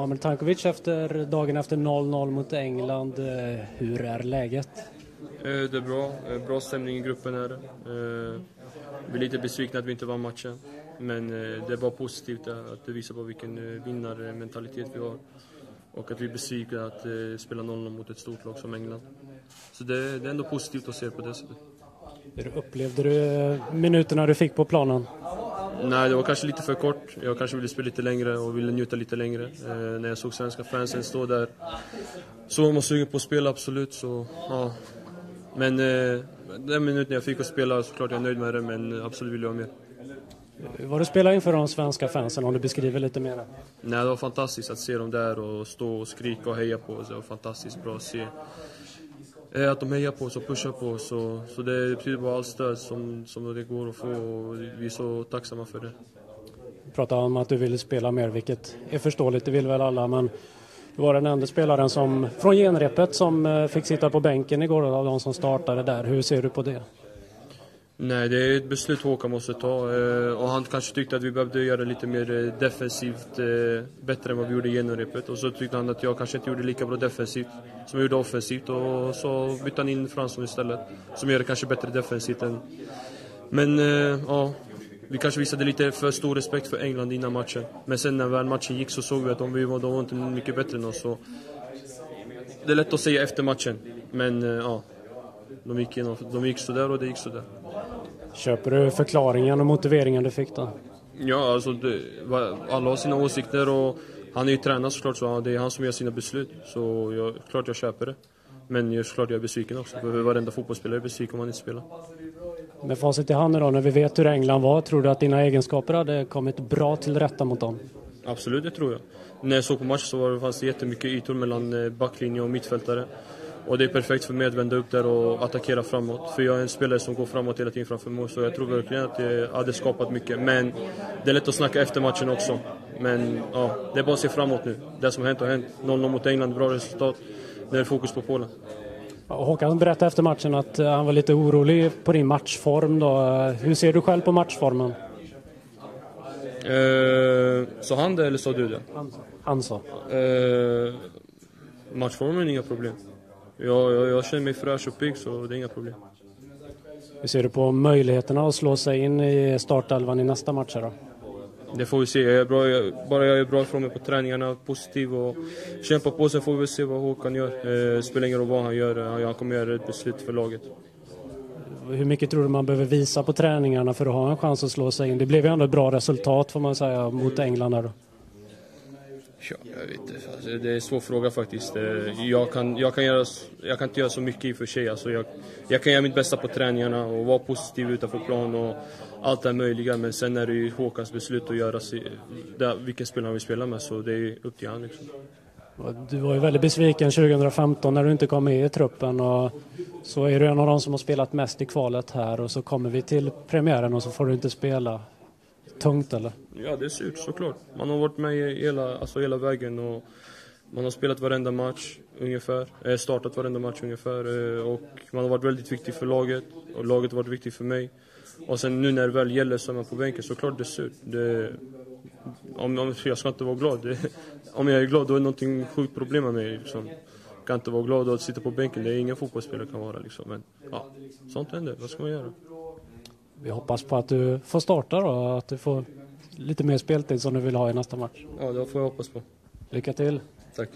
Muamer Tankovic efter dagen efter 0-0 mot England. Hur är läget? Det är bra. Bra stämning i gruppen är det. Vi är lite besvikna att vi inte vann matchen. Men det är bara positivt att det visar på vilken vinnarmentalitet vi har. Och att vi är besvikna att spela 0-0 mot ett stort lag som England. Så det, det är ändå positivt att se på det sättet. Hur upplevde du minuterna du fick på planen? Nej, det var kanske lite för kort. Jag kanske ville spela lite längre och ville njuta lite längre. Eh, när jag såg svenska fansen stå där så var man sugen på att spela, absolut. Så, ja. Men eh, den minuten jag fick att spela så klart jag är nöjd med det, men absolut vill jag ha mer. Vad du spelar inför de svenska fansen, om du beskriver lite mer? Nej, det var fantastiskt att se dem där och stå och skrika och heja på oss. Det var fantastiskt bra att se Eh, att de hejar på oss och pushar på oss. Och, så det betyder bara allt stöd som, som det går att få och vi är så tacksamma för det. Du pratade om att du ville spela mer, vilket är förståeligt, det vill väl alla, men du var den enda spelaren som, från genrepet som eh, fick sitta på bänken igår av de som startade där. Hur ser du på det? Nej, det är ett beslut Håkan måste ta. Eh, och han kanske tyckte att vi behövde göra lite mer eh, defensivt eh, bättre än vad vi gjorde i genomrepet. Och så tyckte han att jag kanske inte gjorde lika bra defensivt som jag gjorde offensivt. Och så bytte han in Fransson istället, som gör det kanske bättre defensivt än... Men eh, ja, vi kanske visade lite för stor respekt för England innan matchen. Men sen när väl matchen gick så såg vi att de var, de var inte mycket bättre än oss. Så det är lätt att säga efter matchen, men eh, ja. De gick, igenom, de gick sådär och det gick sådär. Köper du förklaringen och motiveringen du fick då? Ja, alltså det, alla har sina åsikter och han är ju tränare såklart så det är han som gör sina beslut. Så jag, klart jag köper det. Men jag, klart jag är besviken också. För varenda fotbollsspelare är besviken om han inte spelar. Med facit i hand då, när vi vet hur England var, tror du att dina egenskaper hade kommit bra till rätta mot dem? Absolut, det tror jag. När jag såg på matchen så var det, fanns det jättemycket ytor mellan eh, backlinje och mittfältare. Och det är perfekt för mig att vända upp där och attackera framåt. För jag är en spelare som går framåt hela tiden framför mål. Så jag tror verkligen att det hade skapat mycket. Men det är lätt att snacka efter matchen också. Men ja, det är bara att se framåt nu. Det som har hänt har hänt. 0-0 mot England, bra resultat. Nu är det fokus på Polen. Håkan berättade efter matchen att eh, han var lite orolig på din matchform. Då. Hur ser du själv på matchformen? Eh, sa han det eller sa du det? Han sa. Eh, matchformen är inga problem. Jag, jag, jag känner mig fräsch och pigg så det är inga problem. Hur ser du på möjligheterna att slå sig in i startelvan i nästa match då? Det får vi se. Jag bra, jag, bara jag är bra ifrån mig på träningarna, positiv och kämpar på. Sen får vi se vad Håkan gör. Eh, spelar ingen roll vad han gör. Han kommer göra ett beslut för laget. Hur mycket tror du man behöver visa på träningarna för att ha en chans att slå sig in? Det blev ju ändå ett bra resultat får man säga mot England där då. Ja, jag vet inte. Alltså, det är en svår fråga faktiskt. Eh, jag kan, jag, kan göra, jag kan inte göra så mycket i och för sig. Alltså jag, jag kan göra mitt bästa på träningarna och vara positiv utanför plan och allt det möjliga. Men sen är det ju Håkans beslut att göra där, vilken spelare han vill spela med. Så det är upp till honom. Liksom. Du var ju väldigt besviken 2015 när du inte kom med i truppen och så är du en av de som har spelat mest i kvalet här och så kommer vi till premiären och så får du inte spela tungt eller? Ja, det är surt såklart. Man har varit med hela, alltså hela vägen och man har spelat varenda match ungefär, eh, startat varenda match ungefär eh, och man har varit väldigt viktig för laget och laget har varit viktigt för mig. Och sen nu när det väl gäller så är man på bänken, såklart det är surt. Det, om, om, jag ska inte vara glad. Det, om jag är glad då är det någonting sjukt problem med mig. Liksom. Jag kan inte vara glad att sitta på bänken, det är ingen fotbollsspelare kan vara liksom. Men ja, sånt händer, vad ska man göra? Vi hoppas på att du får starta då, att du får lite mer speltid som du vill ha i nästa match. Ja, det får jag hoppas på. Lycka till! Tack!